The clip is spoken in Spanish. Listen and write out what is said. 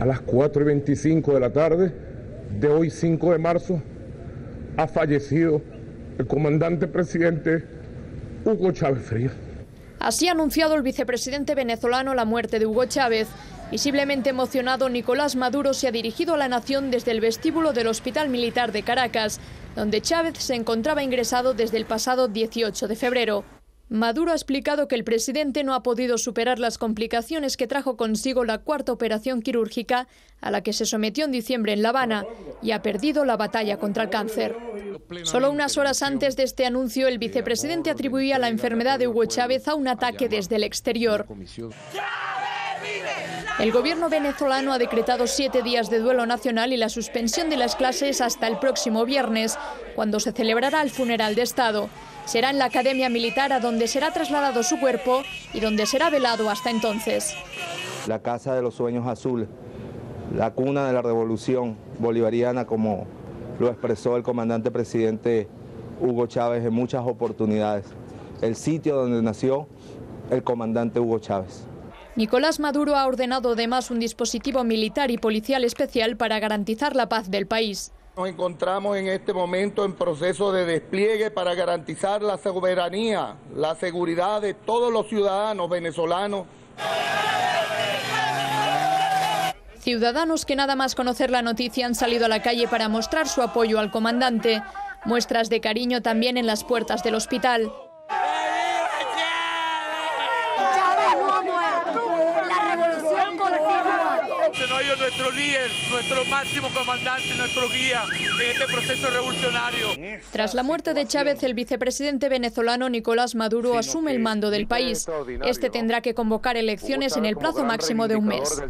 a las 4 y 25 de la tarde de hoy 5 de marzo ha fallecido el comandante presidente Hugo Chávez Frías. Así ha anunciado el vicepresidente venezolano la muerte de Hugo Chávez. Visiblemente emocionado, Nicolás Maduro se ha dirigido a la nación desde el vestíbulo del Hospital Militar de Caracas, donde Chávez se encontraba ingresado desde el pasado 18 de febrero. Maduro ha explicado que el presidente no ha podido superar las complicaciones que trajo consigo la cuarta operación quirúrgica a la que se sometió en diciembre en La Habana y ha perdido la batalla contra el cáncer. Solo unas horas antes de este anuncio, el vicepresidente atribuía la enfermedad de Hugo Chávez a un ataque desde el exterior. El gobierno venezolano ha decretado siete días de duelo nacional y la suspensión de las clases hasta el próximo viernes, cuando se celebrará el funeral de Estado. Será en la Academia Militar a donde será trasladado su cuerpo y donde será velado hasta entonces. La Casa de los Sueños Azules, la cuna de la revolución bolivariana, como lo expresó el comandante presidente Hugo Chávez en muchas oportunidades. El sitio donde nació el comandante Hugo Chávez. Nicolás Maduro ha ordenado además un dispositivo militar y policial especial para garantizar la paz del país. Nos encontramos en este momento en proceso de despliegue para garantizar la soberanía, la seguridad de todos los ciudadanos venezolanos. Ciudadanos que nada más conocer la noticia han salido a la calle para mostrar su apoyo al comandante. Muestras de cariño también en las puertas del hospital. Nuestro líder, nuestro máximo comandante, nuestro guía en este proceso revolucionario. Tras la muerte de Chávez, el vicepresidente venezolano Nicolás Maduro asume el mando del país. Este tendrá que convocar elecciones en el plazo máximo de un mes.